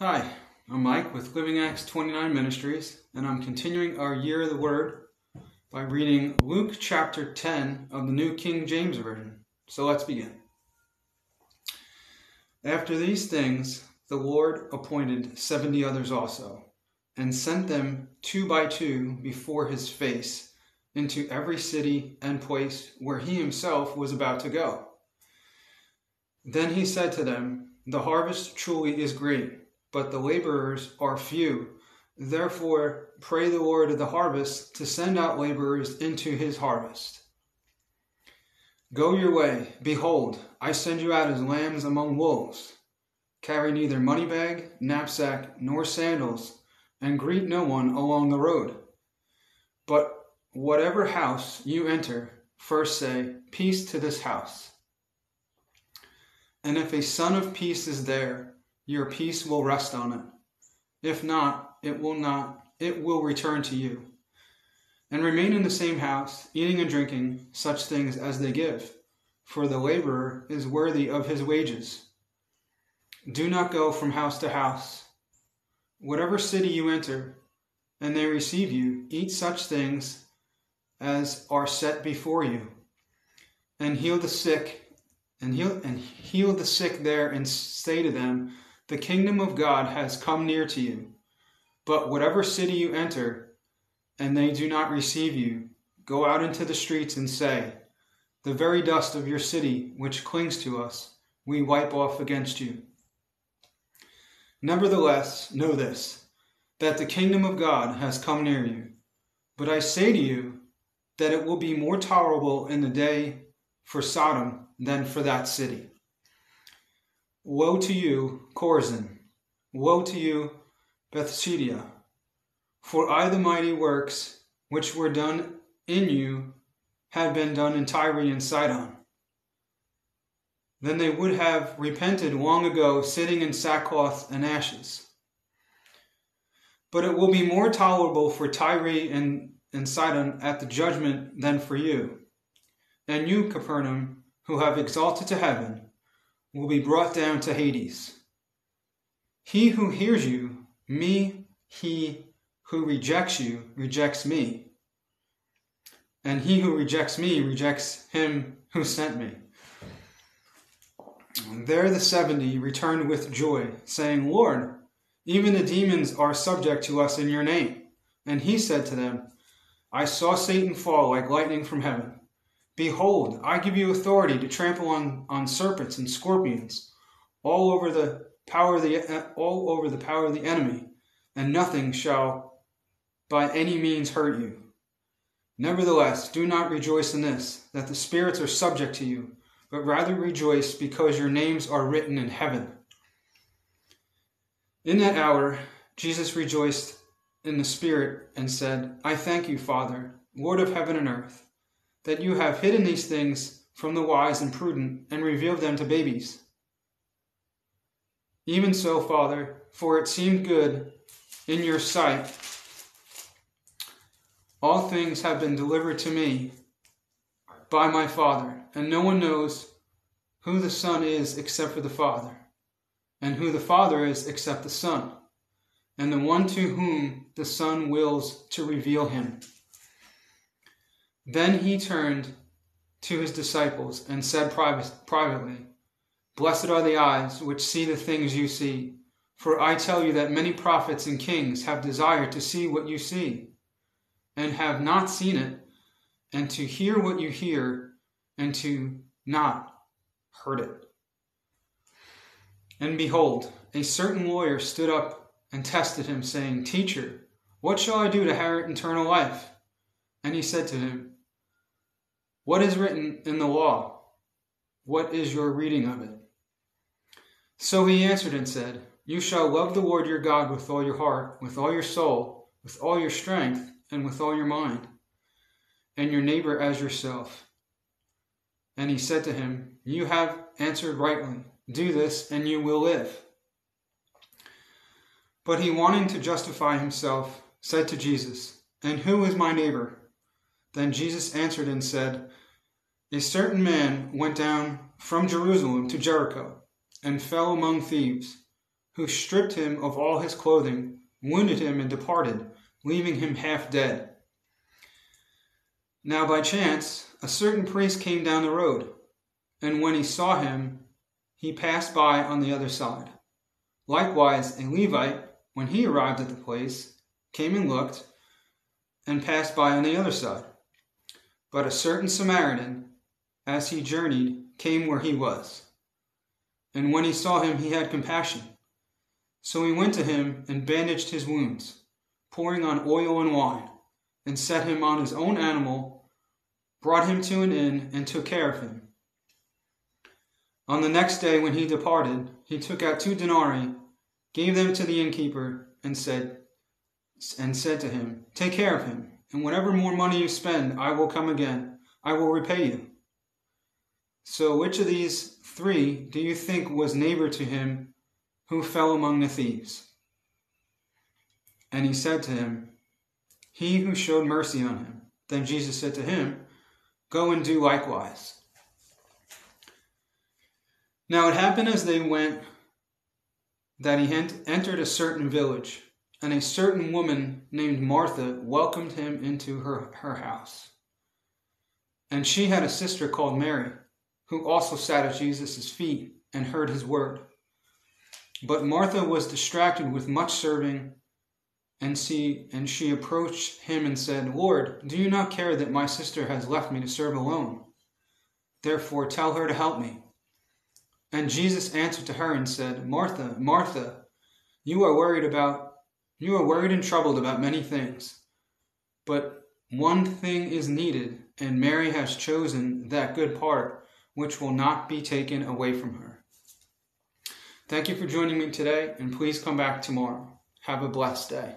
Hi, I'm Mike with Living Acts 29 Ministries, and I'm continuing our Year of the Word by reading Luke chapter 10 of the New King James Version. So let's begin. After these things, the Lord appointed seventy others also, and sent them two by two before his face into every city and place where he himself was about to go. Then he said to them, The harvest truly is great but the laborers are few. Therefore, pray the Lord of the harvest to send out laborers into his harvest. Go your way. Behold, I send you out as lambs among wolves. Carry neither money bag, knapsack, nor sandals, and greet no one along the road. But whatever house you enter, first say, Peace to this house. And if a son of peace is there, your peace will rest on it. If not, it will not, it will return to you. And remain in the same house, eating and drinking such things as they give, for the laborer is worthy of his wages. Do not go from house to house. Whatever city you enter, and they receive you, eat such things as are set before you, and heal the sick, and heal and heal the sick there, and say to them, the kingdom of God has come near to you. But whatever city you enter, and they do not receive you, go out into the streets and say, The very dust of your city, which clings to us, we wipe off against you. Nevertheless, know this, that the kingdom of God has come near you. But I say to you that it will be more tolerable in the day for Sodom than for that city. Woe to you, Chorazin! Woe to you, Bethsaida! For I the mighty works which were done in you had been done in Tyre and Sidon. Then they would have repented long ago, sitting in sackcloth and ashes. But it will be more tolerable for Tyre and, and Sidon at the judgment than for you. And you, Capernaum, who have exalted to heaven, will be brought down to Hades. He who hears you, me, he who rejects you, rejects me. And he who rejects me rejects him who sent me. There the seventy returned with joy, saying, Lord, even the demons are subject to us in your name. And he said to them, I saw Satan fall like lightning from heaven. Behold, I give you authority to trample on, on serpents and scorpions, all over the power of the all over the power of the enemy, and nothing shall by any means hurt you. Nevertheless, do not rejoice in this, that the spirits are subject to you, but rather rejoice because your names are written in heaven. In that hour, Jesus rejoiced in the Spirit and said, I thank you, Father, Lord of heaven and earth that you have hidden these things from the wise and prudent and revealed them to babies. Even so, Father, for it seemed good in your sight. All things have been delivered to me by my Father, and no one knows who the Son is except for the Father, and who the Father is except the Son, and the one to whom the Son wills to reveal him. Then he turned to his disciples and said privately, Blessed are the eyes which see the things you see. For I tell you that many prophets and kings have desired to see what you see, and have not seen it, and to hear what you hear, and to not heard it. And behold, a certain lawyer stood up and tested him, saying, Teacher, what shall I do to inherit eternal life? And he said to him, what is written in the law? What is your reading of it? So he answered and said, You shall love the Lord your God with all your heart, with all your soul, with all your strength, and with all your mind, and your neighbor as yourself. And he said to him, You have answered rightly. Do this, and you will live. But he, wanting to justify himself, said to Jesus, And who is my neighbor? Then Jesus answered and said, A certain man went down from Jerusalem to Jericho and fell among thieves, who stripped him of all his clothing, wounded him, and departed, leaving him half dead. Now by chance, a certain priest came down the road, and when he saw him, he passed by on the other side. Likewise, a Levite, when he arrived at the place, came and looked, and passed by on the other side. But a certain Samaritan, as he journeyed, came where he was. And when he saw him, he had compassion. So he went to him and bandaged his wounds, pouring on oil and wine, and set him on his own animal, brought him to an inn, and took care of him. On the next day, when he departed, he took out two denarii, gave them to the innkeeper, and said, and said to him, Take care of him, and whatever more money you spend, I will come again. I will repay you. So, which of these three do you think was neighbor to him who fell among the thieves? And he said to him, He who showed mercy on him. Then Jesus said to him, Go and do likewise. Now it happened as they went that he entered a certain village, and a certain woman named Martha welcomed him into her, her house. And she had a sister called Mary who also sat at Jesus' feet and heard his word. But Martha was distracted with much serving, and she, and she approached him and said, Lord, do you not care that my sister has left me to serve alone? Therefore tell her to help me. And Jesus answered to her and said, Martha, Martha, you are worried about you are worried and troubled about many things, but one thing is needed, and Mary has chosen that good part which will not be taken away from her. Thank you for joining me today, and please come back tomorrow. Have a blessed day.